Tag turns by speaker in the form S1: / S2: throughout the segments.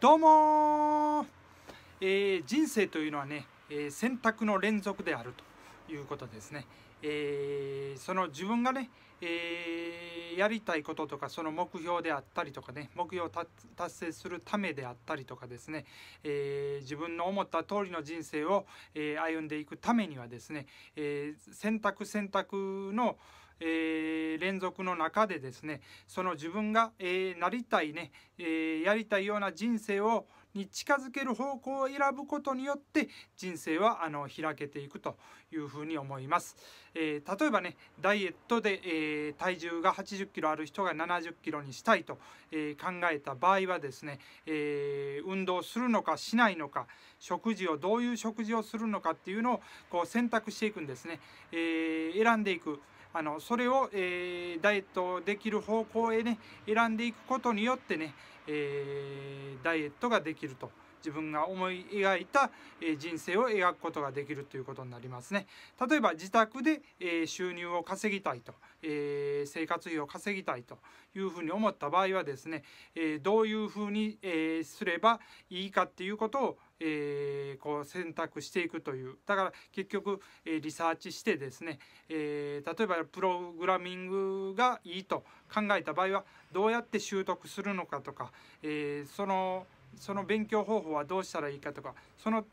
S1: どうもえー、人生というのはね、えー、選択の連続であるということですね。えー、その自分がね、えやりたいこととかその目標であったりとかね目標を達成するためであったりとかですね、え自分の思った通りの人生を、え歩んでいくためにはですね、え選択選択のえー、連続の中でですねその自分が、えー、なりたいね、えー、やりたいような人生をに近づける方向を選ぶことによって人生はあの開けていくというふうに思います、え例えばねダイエットで、え体重が80キロある人が70キロにしたいと、え考えた場合はですね、え運動するのかしないのか食事をどういう食事をするのかっていうのをこう選択していくんですね、え選んでいく。あのそれを、えー、ダイエットできる方向へね選んでいくことによってね、えー、ダイエットができると。自分が思い描いた人生を描くことができるということになりますね。例えば自宅で収入を稼ぎたいと生活費を稼ぎたいというふうに思った場合はですねどういうふうにすればいいかっていうことをえー、こう選択していくというだから結局、えー、リサーチしてですね、えー、例えばプログラミングがいいと考えた場合はどうやって習得するのかとか、えそのその勉強方法はどうしたらいいかとかその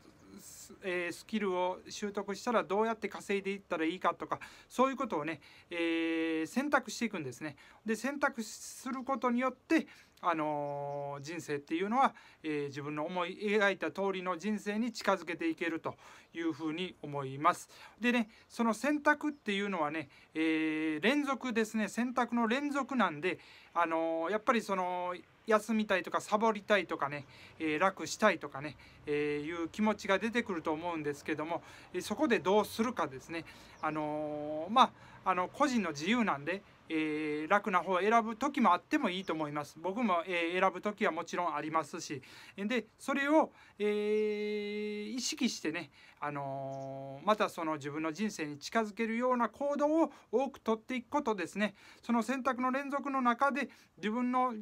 S1: え、スキルを習得したらどうやって稼いでいったらいいかとかそういうことをね、えー、選択していくんですね。で選択することによって、あのー、人生っていうのは、えー、自分の思い描いた通りの人生に近づけていけるというふうに思います。でねその選択っていうのはね、え連続ですね選択の連続なんで、あのやっぱりその休みたいとかサボりたいとかね、えー、楽したいとかね、えー、いう気持ちが出てくると思うんですけども、え、そこでどうするかですね。あのまああの個人の自由なんで、え楽な方を選ぶ時もあってもいいと思います。僕も、え選ぶ時はもちろんありますし。でそれを、えー意識してね、あのまたその自分の人生に近づけるような行動を多くとっていくことですね。その選択の連続の中で自分の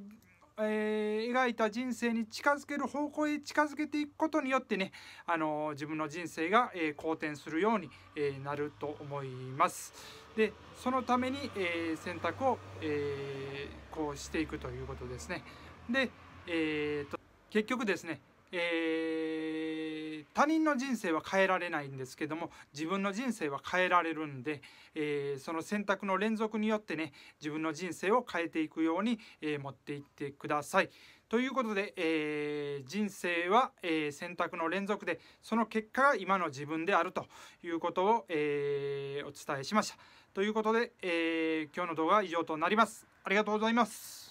S1: えー、描いた人生に近づける方向へ近づけていくことによってね、あのー、自分の人生が、えー、好転するように、えなると思います。でそのために、え選択を、えこうしていくということですね。で、えーと結局ですねえー、他人の人生は変えられないんですけども自分の人生は変えられるんで、えー、その選択の連続によってね自分の人生を変えていくように、えー、持っていってください。ということで、えー、人生は、えー、選択の連続でその結果が今の自分であるということを、えー、お伝えしました。ということで、え今日の動画は以上となります。ありがとうございます。